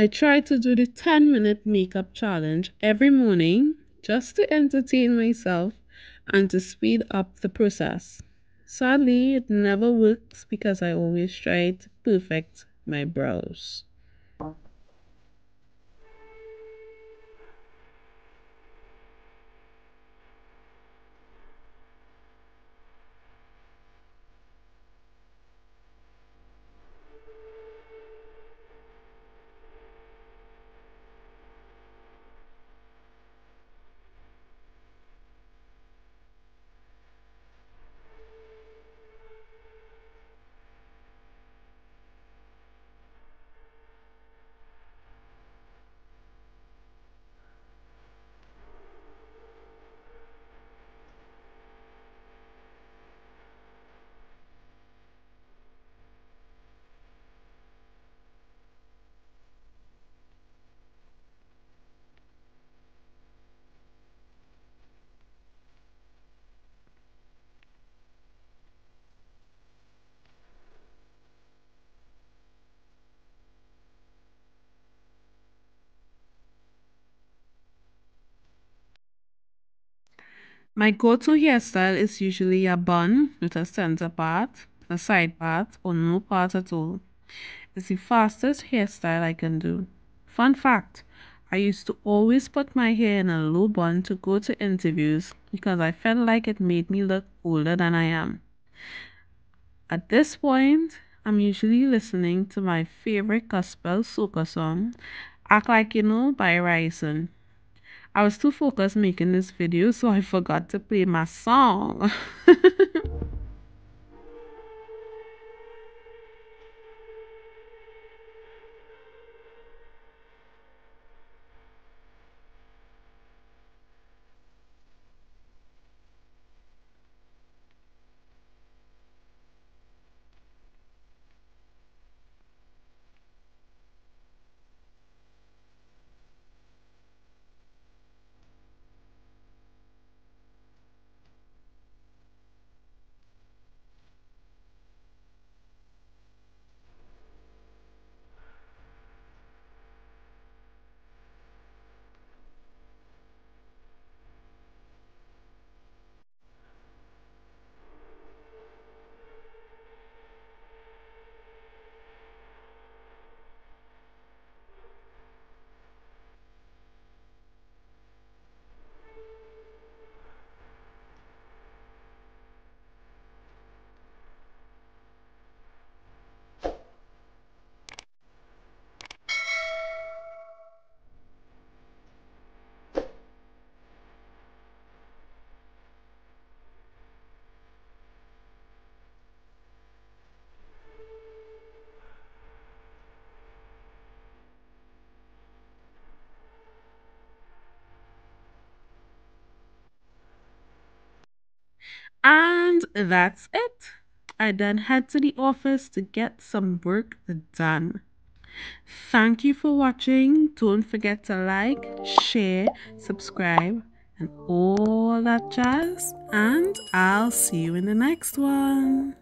I try to do the 10 minute makeup challenge every morning just to entertain myself and to speed up the process. Sadly, it never works because I always try to perfect my brows. My go-to hairstyle is usually a bun with a center part, a side part, or no part at all. It's the fastest hairstyle I can do. Fun fact, I used to always put my hair in a low bun to go to interviews because I felt like it made me look older than I am. At this point, I'm usually listening to my favorite gospel soca song, Act Like You Know by Ryson. I was too focused making this video, so I forgot to play my song. And that's it. I then head to the office to get some work done. Thank you for watching. Don't forget to like, share, subscribe, and all that jazz. And I'll see you in the next one.